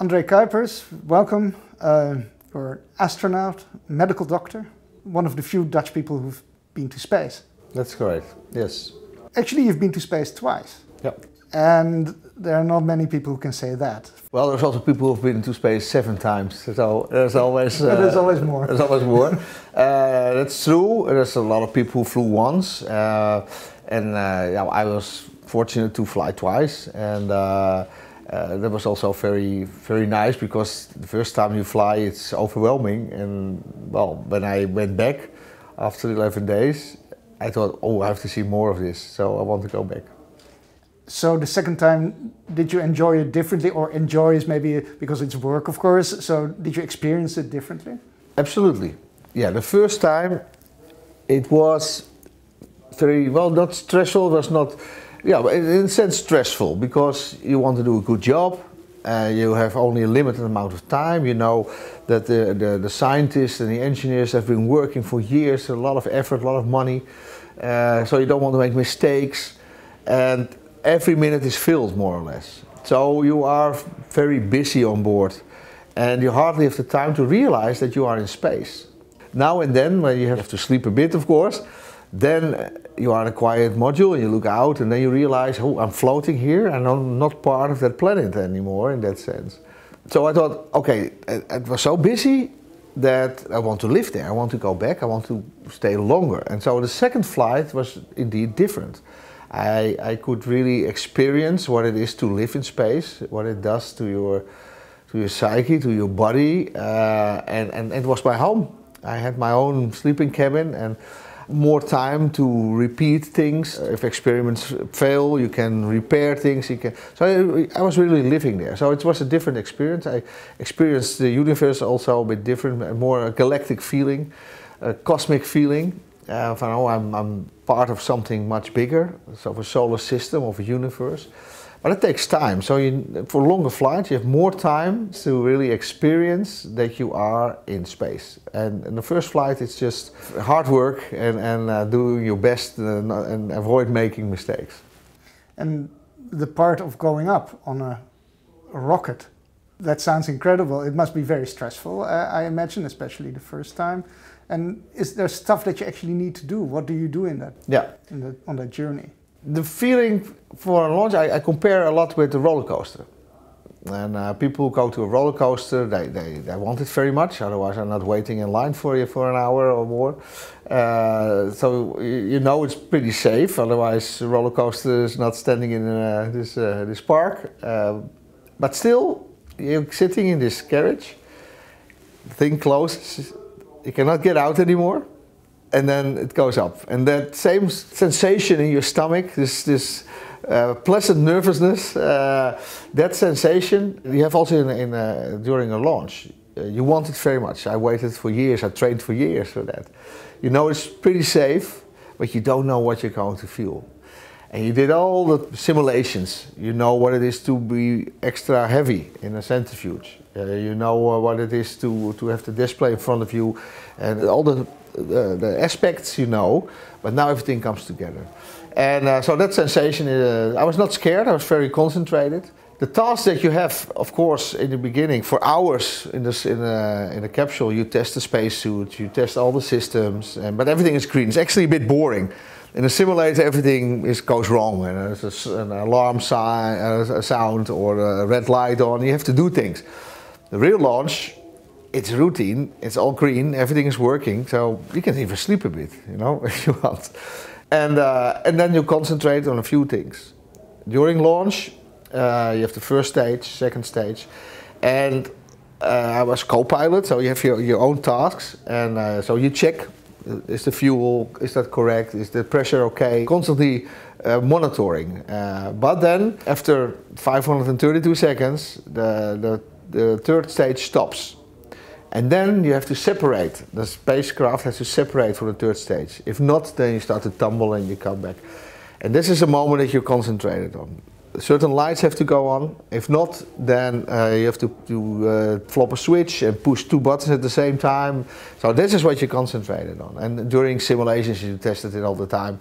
André Kuipers, welcome. Uh, you're an astronaut, medical doctor, one of the few Dutch people who've been to space. That's correct, yes. Actually, you've been to space twice. Yep. And there are not many people who can say that. Well, there's also people who've been to space seven times, so there's always uh, there's always more. There's always more. uh, that's true. There's a lot of people who flew once, uh, and uh, yeah, I was fortunate to fly twice, and uh, that was also very very nice because the first time you fly, it's overwhelming, and well, when I went back after 11 days, I thought, oh, I have to see more of this, so I want to go back. So the second time, did you enjoy it differently, or enjoy is maybe because it's work, of course. So did you experience it differently? Absolutely. Yeah, the first time, it was very well, not stressful. Was not, yeah, in a sense stressful because you want to do a good job. Uh, you have only a limited amount of time. You know that the, the, the, scientists and the engineers have been working for years, a lot of effort, a lot of money. Uh, so you don't want to make mistakes. And every minute is filled more or less. So you are very busy on board and you hardly have the time to realize that you are in space. Now and then, when you have to sleep a bit, of course, then you are in a quiet module and you look out and then you realize, oh, I'm floating here and I'm not part of that planet anymore in that sense. So I thought, okay, it was so busy that I want to live there. I want to go back. I want to stay longer. And so the second flight was indeed different. I, I could really experience what it is to live in space, what it does to your, to your psyche, to your body, uh, and, and it was my home. I had my own sleeping cabin and more time to repeat things. If experiments fail, you can repair things. You can. So I, I, was really living there. So it was a different experience. I experienced the universe also a bit different, a more galactic feeling, a cosmic feeling. Uh, van, oh, I'm, I'm part of something much bigger, so of a solar system, of a universe. But it takes time. So you, for longer flights, you have more time to really experience that you are in space. And in the first flight, it's just hard work and, and uh, doing your best and, uh, and avoid making mistakes. And the part of going up on a, rocket, that sounds incredible. It must be very stressful, uh, I imagine, especially the first time. And is there stuff that you actually need to do? What do you do in that? Yeah. In the, on that journey. The feeling for a launch, I, I compare a lot with the roller coaster. And uh, people go to a roller coaster, they, they, they want it very much, otherwise they're not waiting in line for you for an hour or more. Uh, so you know it's pretty safe, otherwise the roller coaster is not standing in uh, this, uh, this park. Uh, but still, you're sitting in this carriage, the thing closes, you cannot get out anymore and then it goes up. And that same sensation in your stomach this this uh, pleasant nervousness uh, that sensation you have also in, in uh, during a launch. Uh, you want it very much. I waited for years. I trained for years for that. You know it's pretty safe but you don't know what you're going to feel. And you did all the simulations. You know what it is to be extra heavy in a centrifuge. Uh, you know uh, what it is to, to have the display in front of you and all the, the, the aspects you know, but now everything comes together. And uh, so that sensation, uh, I was not scared, I was very concentrated. The task that you have, of course, in the beginning, for hours in, this, in, a, in a capsule, you test the spacesuit, you test all the systems, and, but everything is green. It's actually a bit boring in a simulator, everything is, goes wrong. And there's an alarm sign, a sound or a red light on. You have to do things. The real launch, it's routine. It's all green. Everything is working. So you can even sleep a bit, you know, if you want. And uh, and then you concentrate on a few things. During launch, uh, you have the first stage, second stage, and uh, I was co-pilot, so you have your, your own tasks, and uh, so you check is the fuel, is that correct? Is the pressure okay? Constantly uh, monitoring. Uh, but then, after 532 seconds, the, the, the third stage stops. And then you have to separate. The spacecraft has to separate from the third stage. If not, then you start to tumble and you come back. And this is a moment that you're concentrated on certain lights have to go on. If not, then uh, you have to, to uh, flop a switch and push two buttons at the same time. So this is what you concentrated on. And during simulations, you tested it all the time.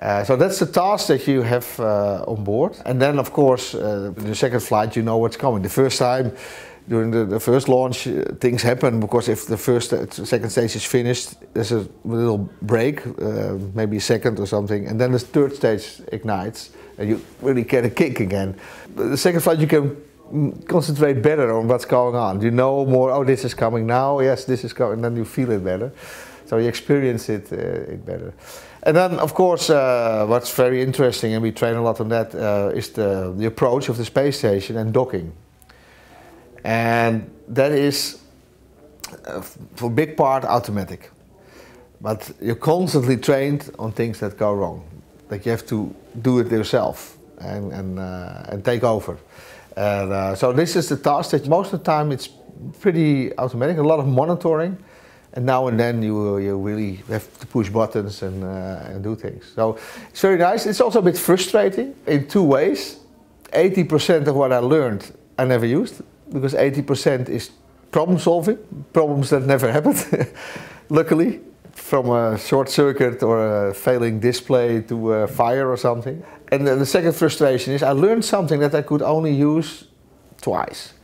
Uh, so that's the task that you have uh, on board. And then, of course, uh, the second flight, you know what's coming. The first time, during the, the first launch, uh, things happen because if the first, uh, second stage is finished, there's a little break, uh, maybe a second or something, and then the third stage ignites, and you really get a kick again. The second flight, you can concentrate better on what's going on. You know more. Oh, this is coming now. Yes, this is coming. And then you feel it better, so you experience it, it better. And then, of course, uh, what's very interesting, and we train a lot on that, uh, is the, the approach of the space station and docking. And that is, uh, for big part, automatic. But you're constantly trained on things that go wrong. That you have to do it yourself and, and, uh, and take over. And, uh, so this is the task that most of the time it's pretty automatic, a lot of monitoring and now and then you, you really have to push buttons and, uh, and do things. So it's very nice. It's also a bit frustrating in two ways. 80% of what I learned I never used because 80% is problem solving, problems that never happened, luckily, from a short circuit or a failing display to a fire or something. And the second frustration is I learned something that I could only use twice.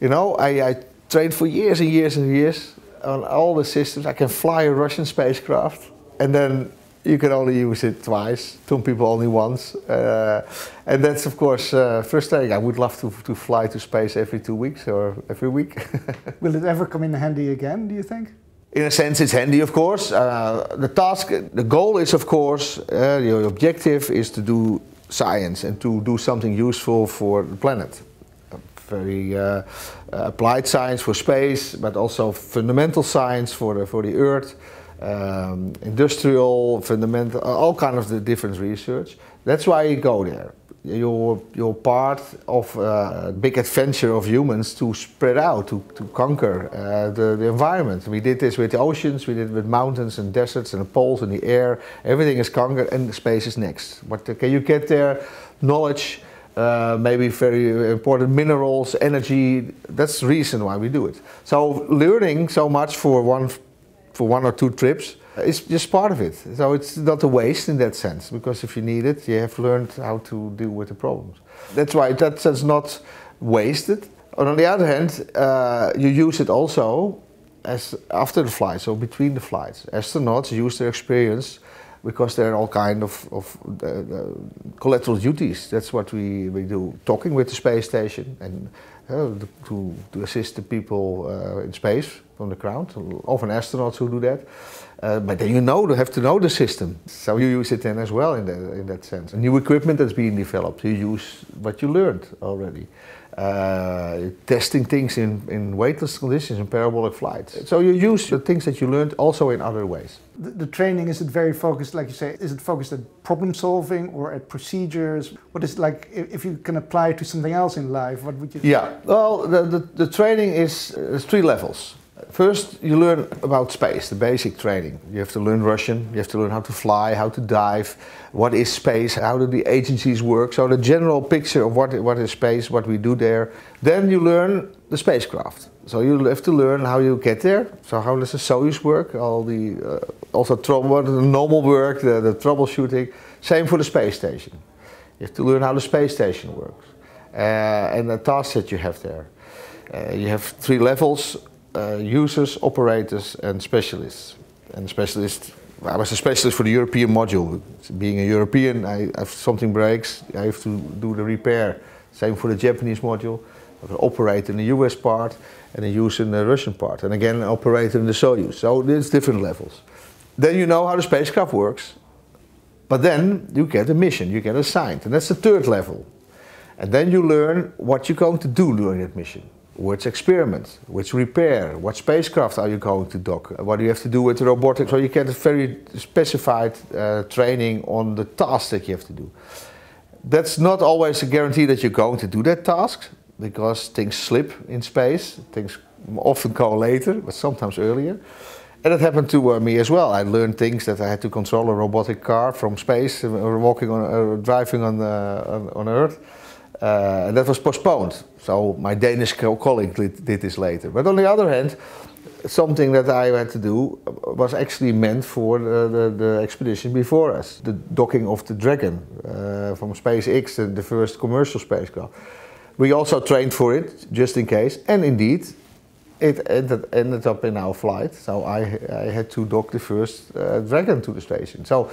You know, I, I trained for years and years and years on all the systems. I can fly a Russian spacecraft, and then you can only use it twice. Some people only once, uh, and that's of course uh, frustrating. I would love to to fly to space every two weeks or every week. Will it ever come in handy again? Do you think? In a sense, it's handy, of course. Uh, the task, the goal is, of course, uh, your objective is to do science and to do something useful for the planet very uh, applied science for space, but also fundamental science for the, for the Earth, um, industrial, fundamental, all kind of the different research. That's why you go there. You're, you're part of a big adventure of humans to spread out, to, to conquer uh, the, the environment. We did this with the oceans, we did it with mountains and deserts and the poles and the air. Everything is conquered and space is next. But can you get there? Knowledge, uh, maybe very important minerals, energy. That's the reason why we do it. So learning so much for one, for one or two trips is just part of it. So it's not a waste in that sense, because if you need it, you have learned how to deal with the problems. That's why that sense not wasted. And on the other hand, uh, you use it also as after the flight, so between the flights. Astronauts use their experience because there are all kind of, of uh, uh, collateral duties. That's what we, we do, talking with the space station and uh, to, to assist the people uh, in space from the ground, often astronauts who do that. Uh, but then you know, you have to know the system. So you use it then as well in, the, in that sense. new equipment that's being developed, you use what you learned already uh, testing things in, in weightless conditions in parabolic flights. So you use the things that you learned also in other ways. The, the, training, is it very focused, like you say, is it focused at problem solving or at procedures? What is it like, if you can apply it to something else in life, what would you Yeah, well, the, the, the training is uh, three levels. First, you learn about space, the basic training. You have to learn Russian, you have to learn how to fly, how to dive, what is space, how do the agencies work. So the general picture of what, what is space, what we do there. Then you learn the spacecraft. So you have to learn how you get there. So how does the Soyuz work? All the uh, also trouble, the normal work, the, the troubleshooting. Same for the space station. You have to learn how the space station works uh, and the tasks that you have there. Uh, you have three levels uh, users, operators and specialists. And specialists, I was a specialist for the European module. Being a European, I, if something breaks, I have to do the repair. Same for the Japanese module. I operate in the US part and a user in the Russian part. And again, an operator in the Soyuz. So there's different levels. Then you know how the spacecraft works. But then you get a mission, you get assigned. And that's the third level. And then you learn what you're going to do during that mission which experiment, which repair, what spacecraft are you going to dock, what do you have to do with the robotics, so you get a very specified uh, training on the tasks that you have to do. That's not always a guarantee that you're going to do that task, because things slip in space, things often go later, but sometimes earlier. And it happened to uh, me as well. I learned things that I had to control a robotic car from space, uh, walking on, uh, driving on, uh, on, on Earth. Uh, and that was postponed. So my Danish colleague did this later. But on the other hand, something that I had to do was actually meant for the, the, the expedition before us, the docking of the Dragon uh, from SpaceX, the, the first commercial spacecraft. We also trained for it just in case, and indeed, it ended, ended up in our flight. So I, I had to dock the first uh, Dragon to the station. So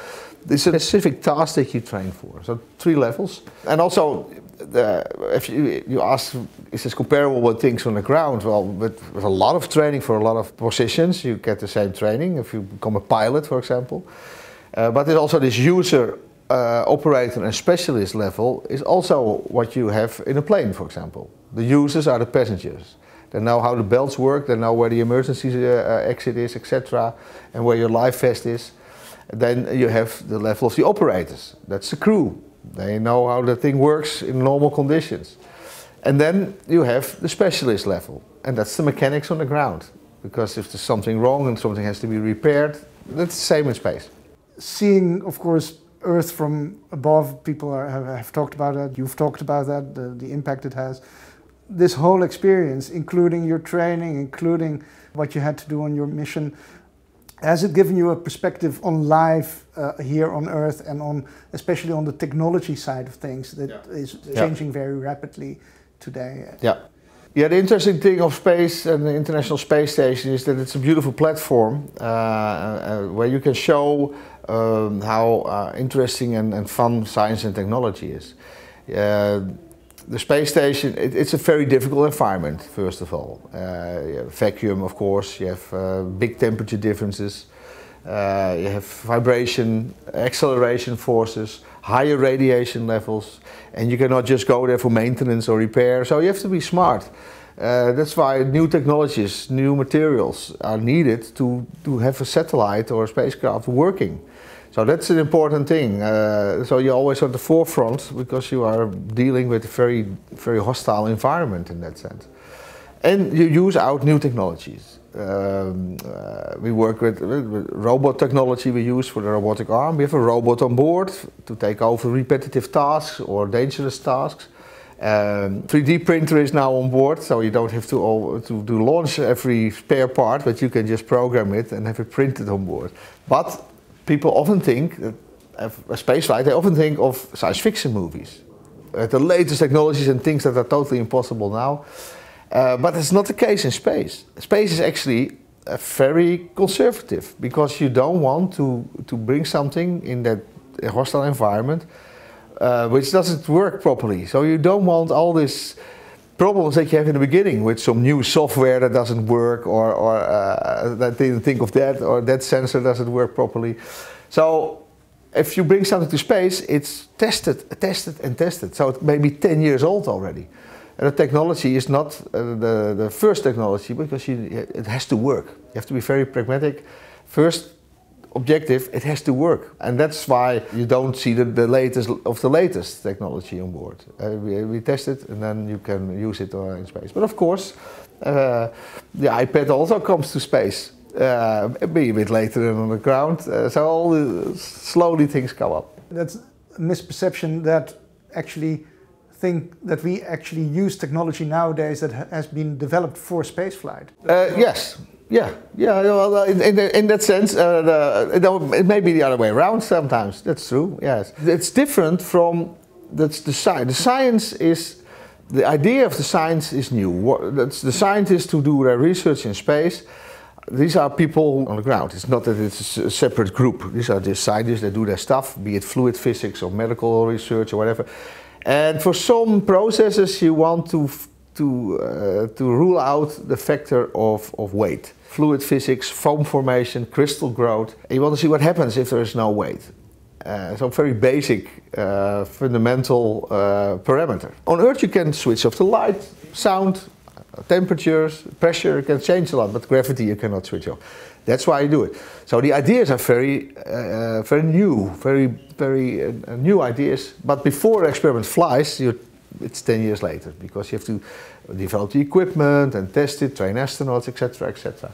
it's a specific task that you train for. So three levels, and also the, if you, you ask, is this comparable with things on the ground? Well, with, with, a lot of training for a lot of positions, you get the same training if you become a pilot, for example. Uh, but there's also this user, uh, operator and specialist level is also what you have in a plane, for example. The users are the passengers. They know how the belts work, they know where the emergency uh, uh exit is, etc., and where your life vest is. Then you have the level of the operators. That's the crew they know how the thing works in normal conditions. And then you have the specialist level, and that's the mechanics on the ground. Because if there's something wrong and something has to be repaired, that's the same in space. Seeing, of course, Earth from above, people are, have, have, talked about that, you've talked about that, the, the impact it has. This whole experience, including your training, including what you had to do on your mission, has it given you a perspective on life uh, here on Earth and on, especially on the technology side of things that yeah. is changing yeah. very rapidly today? Yeah. Yeah, the interesting thing of space and the International Space Station is that it's a beautiful platform uh, uh, where you can show um, how uh, interesting and, and, fun science and technology is. The space station, it, it's a very difficult environment, first of all. Uh, vacuum, of course, you have uh, big temperature differences, uh, you have vibration, acceleration forces, higher radiation levels, and you cannot just go there for maintenance or repair, so you have to be smart. Uh, that's why new technologies, new materials are needed to, to have a satellite or a spacecraft working. So that's an important thing. Uh, so you're always at the forefront because you are dealing with a very, very hostile environment in that sense. And you use out new technologies. Um, uh, we work with, with, robot technology we use for the robotic arm. We have a robot on board to take over repetitive tasks or dangerous tasks. Um, 3D printer is now on board, so you don't have to, to, to launch every spare part, but you can just program it and have it printed on board. But people often think, a space flight, they often think of science fiction movies. Uh, the latest technologies and things that are totally impossible now. Uh, but it's not the case in space. Space is actually uh, very conservative because you don't want to, to bring something in that hostile environment uh, which doesn't work properly. So you don't want all these problems that you have in the beginning with some new software that doesn't work or, or uh, that didn't think of that or that sensor doesn't work properly. So if you bring something to space, it's tested, tested and tested. So it may be 10 years old already. And the technology is not uh, the, the first technology because you, it has to work. You have to be very pragmatic. First, objective, it has to work. And that's why you don't see the, the latest of the latest technology on board. Uh, we, we, test it and then you can use it uh, in space. But of course, uh, the iPad also comes to space. Uh, be a bit later than on the ground, uh, so all the, slowly things come up. That's a misperception that actually think that we actually use technology nowadays that has been developed for spaceflight. Uh, yes, yeah, yeah. Well, in, in, that sense, uh, the, it may be the other way around sometimes. That's true. Yes, it's different from that's the science. The science is the idea of the science is new. That's the scientists who do their research in space. These are people on the ground. It's not that it's a separate group. These are just scientists that do their stuff, be it fluid physics or medical research or whatever. And for some processes, you want to to uh, to rule out the factor of of weight fluid physics, foam formation, crystal growth. And you want to see what happens if there is no weight. Uh, so very basic, uh, fundamental uh, parameter. On Earth you can switch off the light, sound, temperatures, pressure, you can change a lot, but gravity you cannot switch off. That's why you do it. So the ideas are very, uh, very new, very, very uh, new ideas. But before the experiment flies, you it's 10 years later because you have to develop the equipment and test it, train astronauts, etc., etc.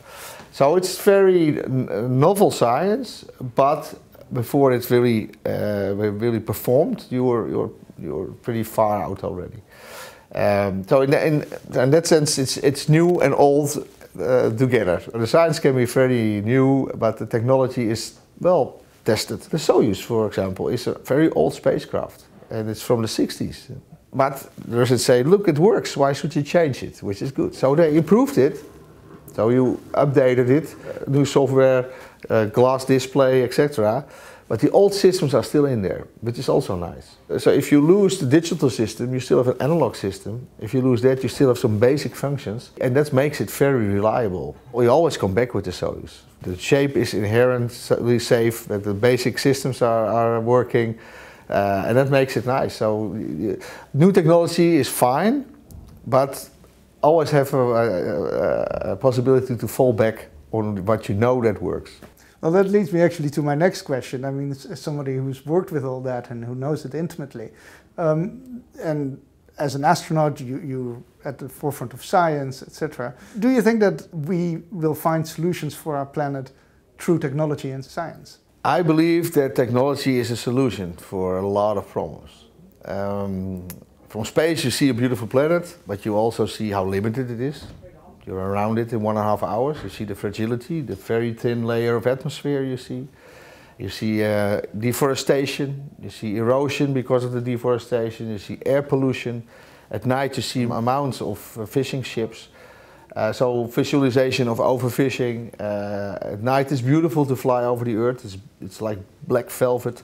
So it's very novel science, but before it's really, uh, really performed, you're, you're, you're pretty far out already. Um, so in, in, in, that sense, it's, it's new and old uh, together. The science can be very new, but the technology is, well, tested. The Soyuz, for example, is a very old spacecraft and it's from the 60s. But the Russians say, look, it works, why should you change it? Which is good. So they improved it. So you updated it, new software, uh, glass display, etc. But the old systems are still in there, which is also nice. So if you lose the digital system, you still have an analog system. If you lose that, you still have some basic functions. And that makes it very reliable. We always come back with the Soyuz. The shape is inherently safe, that the basic systems are, are working. Uh, and that makes it nice. So new technology is fine, but always have a, a, a possibility to fall back on what you know that works. Well, that leads me actually to my next question. I mean, as somebody who's worked with all that and who knows it intimately, um, and as an astronaut, you, you at the forefront of science, etc. Do you think that we will find solutions for our planet through technology and science? I believe that technology is a solution for a lot of problems. Um, from space, you see a beautiful planet, but you also see how limited it is. You're around it in one and a half hours. You see the fragility, the very thin layer of atmosphere you see. You see uh, deforestation, you see erosion because of the deforestation, you see air pollution. At night you see amounts of uh, fishing ships. Uh, so visualization of overfishing. Uh, at night it's beautiful to fly over the earth. It's, it's like black velvet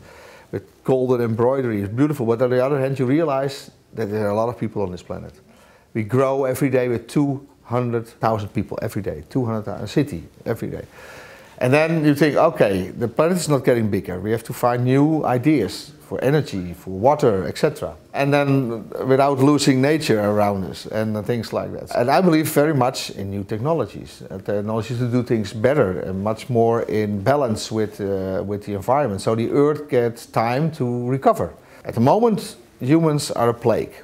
with golden embroidery. It's beautiful. But on the other hand, you realize that there are a lot of people on this planet. We grow every day with 200,000 people every day, 200,000, city every day. And then you think, okay, the planet is not getting bigger. We have to find new ideas for energy, for water, etc. And then without losing nature around us and things like that. And I believe very much in new technologies, uh, technologies to do things better and much more in balance with, uh, with the environment. So the earth gets time to recover. At the moment, humans are a plague.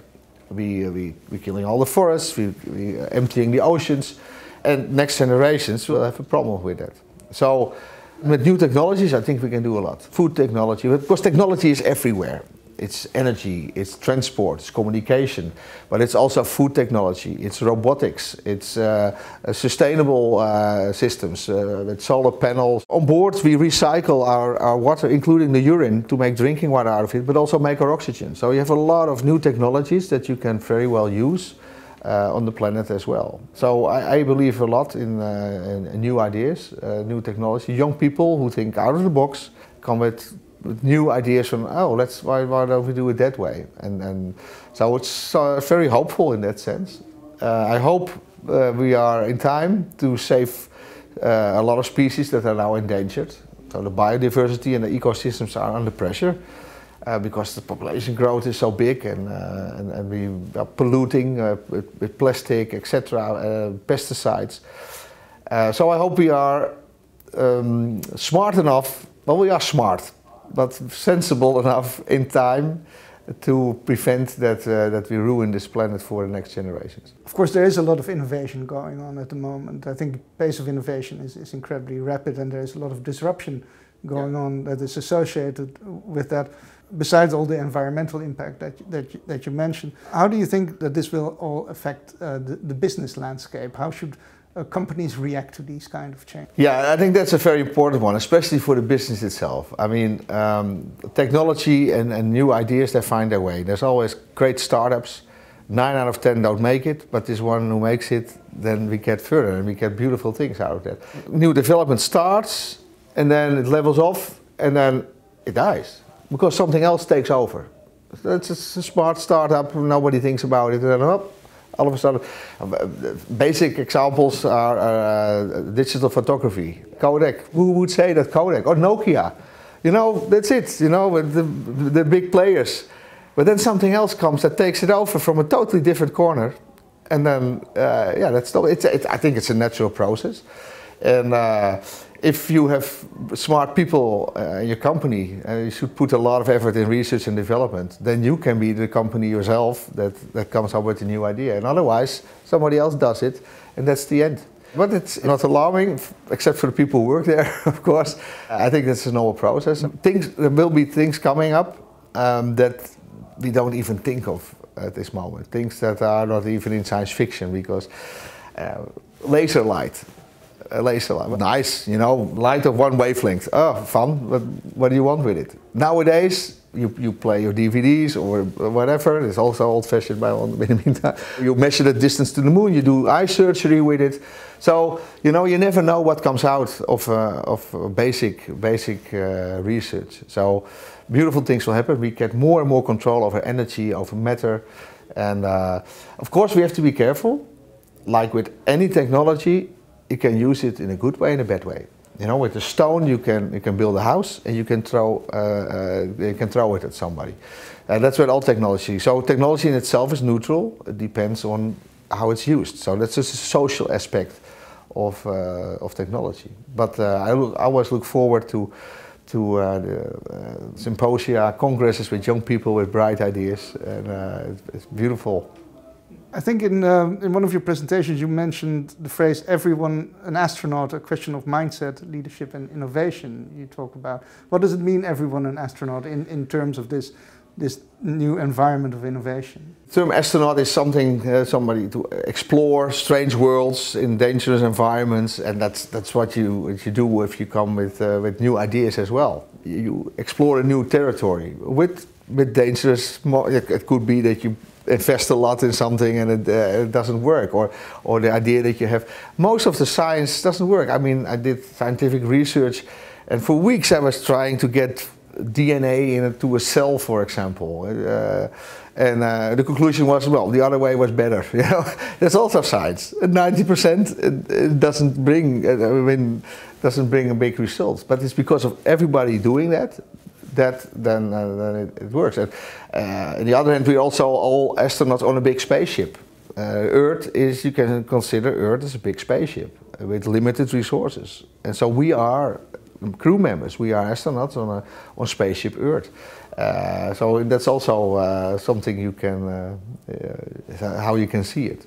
We, uh, we, we're killing all the forests, we, we are emptying the oceans, and next generations will have a problem with that. So with new technologies, I think we can do a lot. Food technology, because technology is everywhere. It's energy, it's transport, it's communication, but it's also food technology, it's robotics, it's uh, sustainable uh, systems uh, with solar panels. On board we recycle our, our water, including the urine, to make drinking water out of it, but also make our oxygen. So you have a lot of new technologies that you can very well use uh, on the planet as well. So I, I believe a lot in, uh, in new ideas, uh, new technology. Young people who think out of the box come with with new ideas from oh let's why, why don't we do it that way and and so it's uh, very hopeful in that sense uh, i hope uh, we are in time to save a lot of species that are now endangered so the biodiversity and the ecosystems are under pressure because the population growth is so big and uh, and, and, we are polluting with, with, plastic etc pesticides so i hope we are um, smart enough well we are smart but sensible enough in time to prevent that, uh, that we ruin this planet for the next generations. Of course, there is a lot of innovation going on at the moment. I think the pace of innovation is, is incredibly rapid and there is a lot of disruption going yeah. on that is associated with that. Besides all the environmental impact that, that, that you mentioned, how do you think that this will all affect uh, the, the business landscape? How should uh, companies react to these kind of changes? Yeah, I think that's a very important one, especially for the business itself. I mean, um, technology and, and, new ideas, they find their way. There's always great startups. Nine out of ten don't make it, but this one who makes it, then we get further and we get beautiful things out of that. New development starts and then it levels off and then it dies because something else takes over. It's a smart startup, nobody thinks about it, and up, all of a sudden, basic examples are uh, digital photography. Kodak, who would say that Kodak or Nokia? You know, that's it, you know, the, the big players. But then something else comes that takes it over from a totally different corner. And then, uh, yeah, that's, it's, it, I think it's a natural process. And uh, if you have smart people uh, in your company, uh, you should put a lot of effort in research and development, then you can be the company yourself that, that comes up with a new idea. And otherwise, somebody else does it, and that's the end. But it's not alarming, except for the people who work there, of course. I think that's a normal process. Things, there will be things coming up um, that we don't even think of at this moment. Things that are not even in science fiction, because uh, laser light. A laser light. Nice, you know, light of one wavelength. Oh, fun, but what do you want with it? Nowadays, you, you play your DVDs or whatever. It's also old-fashioned by the meantime. You measure the distance to the moon. You do eye surgery with it. So you know you never know what comes out of uh, of basic basic uh, research. So beautiful things will happen. We get more and more control over energy, over matter, and uh, of course we have to be careful. Like with any technology, you can use it in a good way and a bad way. You know, with a stone you can you can build a house and you can throw uh, uh, you can throw it at somebody. And that's with all technology. So technology in itself is neutral. It depends on how it's used. So that's just a social aspect of uh, of technology. But uh, I, look, I always look forward to to uh, the uh, symposia, congresses with young people with bright ideas, and it's, it's beautiful. I think in, um, in one of your presentations you mentioned the phrase everyone an astronaut, a question of mindset, leadership and innovation you talk about. What does it mean everyone an astronaut in, in terms of this, this new environment of innovation? The term astronaut is something, uh, somebody to explore strange worlds in dangerous environments and that's, that's what, you, what you do if you come with, uh, with new ideas as well. You explore a new territory with, with dangerous, it could be that you invest a lot in something and it, uh, it, doesn't work or or the idea that you have most of the science doesn't work. I mean i did scientific research and for weeks i was trying to get dna into a cell for example uh, and uh, the conclusion was well the other way was better you know? That's also science. 90% it, it doesn't bring uh, i mean doesn't bring a big result but it's because of everybody doing that that, then, uh, then it, it, works. And uh, on the other hand, we're also all astronauts on a big spaceship. Uh, Earth is, you can consider Earth as a big spaceship with limited resources. And so we are crew members, we are astronauts on a on spaceship Earth. Uh, so that's also uh, something you can, uh, uh, how you can see it.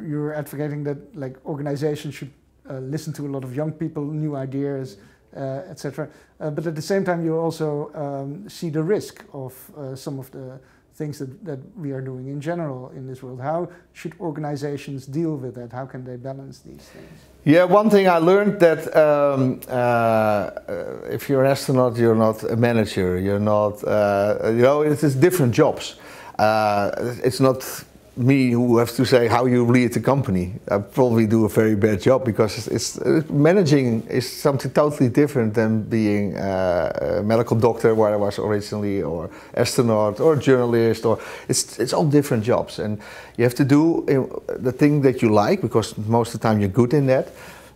You're advocating that like organizations should listen to a lot of young people, new ideas, etc. Uh, but at the same time, you also um, see the risk of uh, some of the things that, that we are doing in general in this world. How should organizations deal with that? How can they balance these things? Yeah, one thing I learned that um, uh, if you're an astronaut, you're not a manager. You're not, uh, you know, it's, it's different jobs. Uh, it's not me who have to say how you lead the company. I probably do a very bad job because it's, it's managing is something totally different than being a medical doctor where I was originally, or astronaut, or journalist, or it's it's all different jobs, and you have to do uh, the thing that you like because most of the time you're good in that.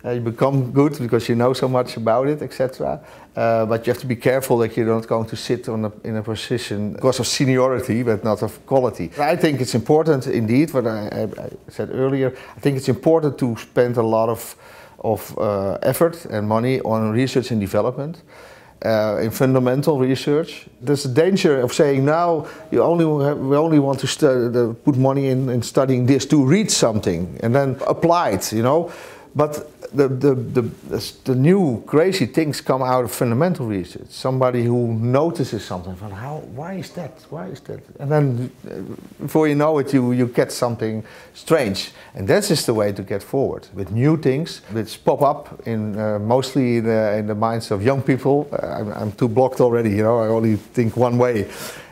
Uh, you become good because you know so much about it, etc. Uh, but you have to be careful that you're not going to sit a, in a position because of seniority, but not of quality. I think it's important, indeed, what I, I, I said earlier. I think it's important to spend a lot of of uh, effort and money on research and development. Uh, in fundamental research. There's a danger of saying now you only have, we only want to put money in, in studying this to read something and then apply it, you know. But the, the, the, the, new crazy things come out of fundamental research. Somebody who notices something from how, why is that? Why is that? And then uh, before you know it, you, you get something strange. And that's just the way to get forward with new things which pop up in uh, mostly in the, in the, minds of young people. Uh, I'm, I'm, too blocked already, you know, I only think one way.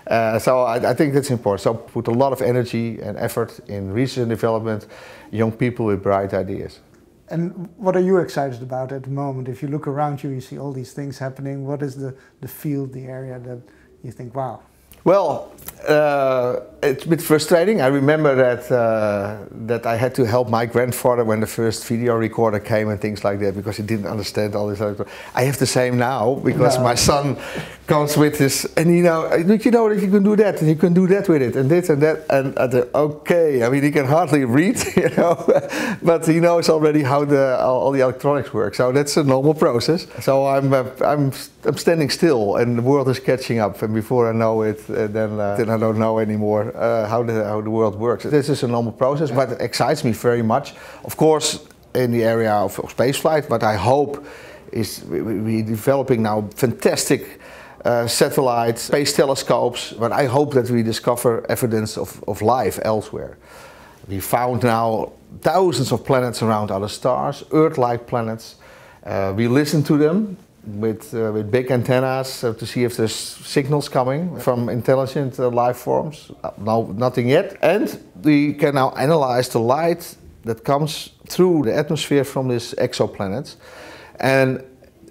Uh, so I, I, think that's important. So put a lot of energy and effort in research and development, young people with bright ideas. And what are you excited about at the moment? If you look around you, you see all these things happening. What is the, the field, the area that you think, wow, well, uh, it's a bit frustrating. I remember that uh, that I had to help my grandfather when the first video recorder came and things like that because he didn't understand all this. I have the same now because no. my son comes with this, and you know, you know if you can do that and you can do that with it and this and that, and okay. I mean, he can hardly read, you know, but he knows already how the all the electronics work. So that's a normal process. So I'm uh, I'm I'm standing still, and the world is catching up, and before I know it uh, then, uh, then I don't know anymore uh, how, the, how the world works. This is a normal process, but it excites me very much. Of course, in the area of, of spaceflight, but I hope is we're developing now fantastic uh, satellites, space telescopes, but I hope that we discover evidence of, of life elsewhere. We found now thousands of planets around other stars, Earth-like planets. Uh, we listen to them with, uh, with big antennas to see if there's signals coming from intelligent uh, life forms. Uh, no, nothing yet. And we can now analyze the light that comes through the atmosphere from these exoplanets. And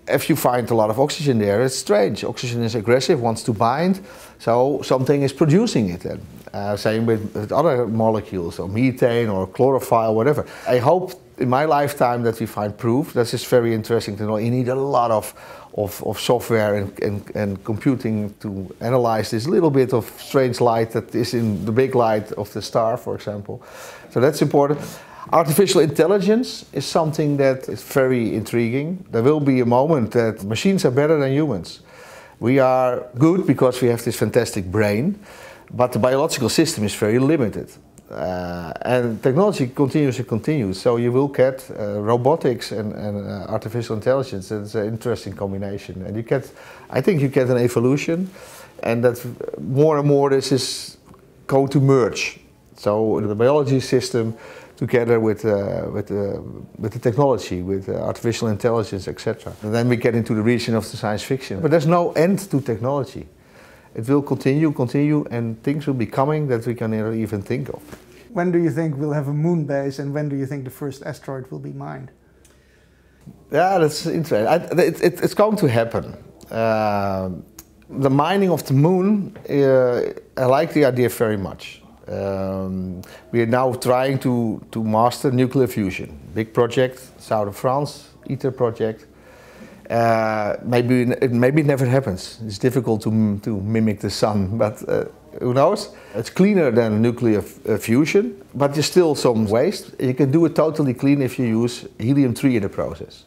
if you find a lot of oxygen there, it's strange. Oxygen is aggressive, wants to bind, so something is producing it then. Uh, same with, with, other molecules, or methane or chlorophyll, whatever. I hope in my lifetime that we find proof. That is very interesting to know. You need a lot of, of, of software and, and, and computing to analyze this little bit of strange light that is in the big light of the star, for example. So that's important. Artificial intelligence is something that is very intriguing. There will be a moment that machines are better than humans. We are good because we have this fantastic brain, but the biological system is very limited. Uh, and technology continues and continues, so you will get uh, robotics and, and uh, artificial intelligence. It's an interesting combination, and you get, I think, you get an evolution, and that more and more this is going to merge. So the biology system together with, uh, with, uh, with the technology, with uh, artificial intelligence, etc. And then we get into the region of the science fiction. But there's no end to technology. It will continue, continue, and things will be coming that we can never even think of. When do you think we'll have a moon base, and when do you think the first asteroid will be mined? Yeah, that's interesting. I, it, it, it's going to happen. Uh, the mining of the moon, uh, I like the idea very much. Um, we are now trying to, to master nuclear fusion. Big project, south of France, ITER project. Uh, maybe it maybe never happens. It's difficult to, to mimic the sun, but uh, who knows? It's cleaner than nuclear uh, fusion, but there's still some waste. You can do it totally clean if you use helium-3 in the process.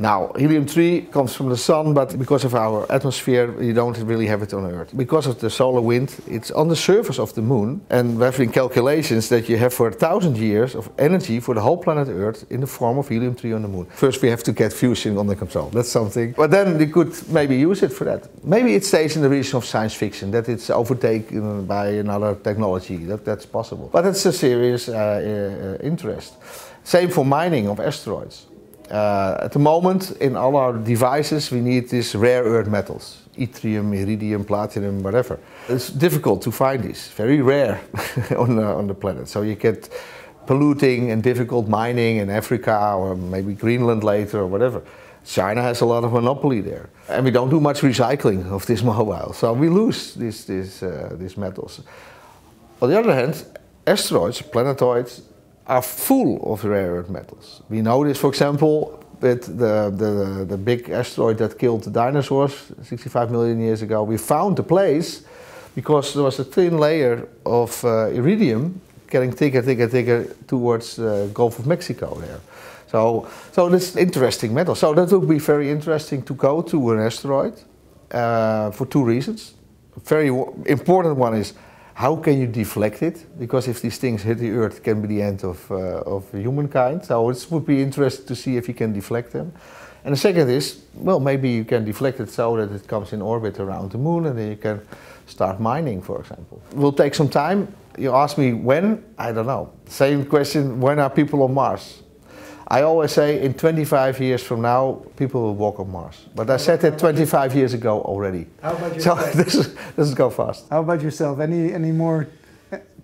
Now, helium-3 comes from the sun, but because of our atmosphere, you don't really have it on Earth. Because of the solar wind, it's on the surface of the moon, and we have been calculations that you have for a thousand years of energy for the whole planet Earth in the form of helium-3 on the moon. First, we have to get fusion under control. That's something. But then we could maybe use it for that. Maybe it stays in the region of science fiction, that it's overtaken by another technology. That, that's possible. But it's a serious uh, uh, interest. Same for mining of asteroids. Uh, at the moment, in all our devices, we need these rare earth metals. Yttrium, iridium, platinum, whatever. It's difficult to find these, very rare on, the, on the planet. So you get polluting and difficult mining in Africa or maybe Greenland later or whatever. China has a lot of monopoly there. And we don't do much recycling of this mobile, so we lose these, these, uh, these metals. On the other hand, asteroids, planetoids, are full of rare earth metals. We know this, for example, with the, the, the big asteroid that killed the dinosaurs 65 million years ago. We found the place because there was a thin layer of uh, iridium getting thicker, thicker, thicker towards the Gulf of Mexico there. So, so this interesting metal. So that would be very interesting to go to an asteroid uh, for two reasons. A very important one is how can you deflect it? Because if these things hit the Earth, it can be the end of, uh, of humankind. So it would be interesting to see if you can deflect them. And the second is, well, maybe you can deflect it so that it comes in orbit around the moon and then you can start mining, for example. It will take some time. You ask me when? I don't know. Same question, when are people on Mars? I always say in 25 years from now, people will walk on Mars. But I said that 25 years ago already. How about yourself? So this is, this is go fast. How about yourself? Any, any more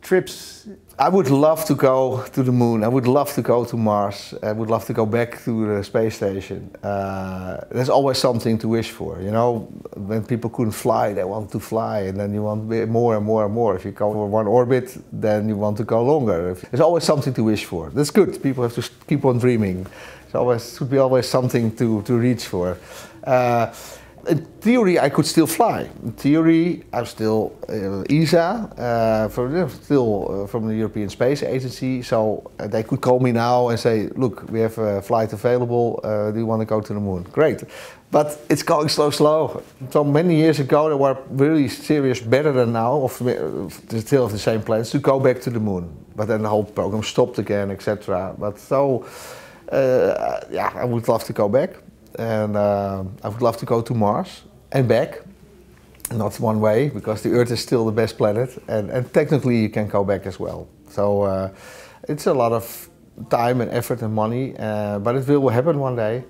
trips I would love to go to the moon. I would love to go to Mars. I would love to go back to the space station. Uh, there's always something to wish for. You know, when people couldn't fly, they want to fly, and then you want more and more and more. If you go over one orbit, then you want to go longer. There's always something to wish for. That's good. People have to keep on dreaming. There's always should be always something to to reach for. Uh, in theory, I could still fly. In theory, I'm still uh, ESA, uh, for, still uh, from the European Space Agency. So uh, they could call me now and say, "Look, we have a flight available. Uh, do you want to go to the moon?" Great, but it's going slow, slow. So many years ago, there were really serious, better than now, of still of the same plans to go back to the moon. But then the whole program stopped again, etc. But so, uh, yeah, I would love to go back and uh, I would love to go to Mars and back. Not one way, because the Earth is still the best planet, and, and technically you can go back as well. So uh, It's a lot of time and effort and money, uh, but it will happen one day.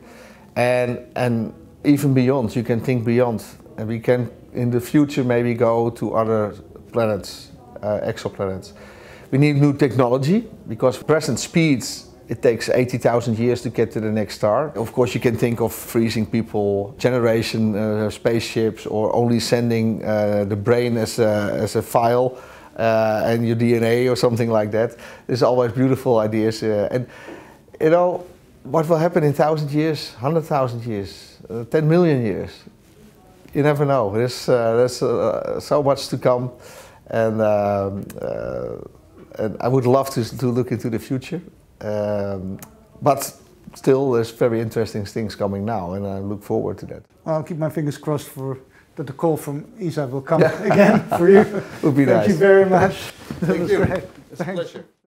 And, and even beyond, you can think beyond. And we can, in the future, maybe go to other planets, uh, exoplanets. We need new technology because present speeds it takes 80,000 years to get to the next star. Of course, you can think of freezing people, generation uh, spaceships, or only sending uh, the brain as a, as a file uh, and your DNA or something like that. There's always beautiful ideas. Uh, and you know, what will happen in 1,000 years, 100,000 years, uh, 10 million years? You never know. There's, uh, there's so much to come. And, um, and I would love to, to look into the future. Um, but still, there's very interesting things coming now, and I look forward to that. Well, I'll keep my fingers crossed for that the call from ESA will come yeah. again for you. Would be Thank nice. you very much. Thank you. Great. It's Thanks. a pleasure.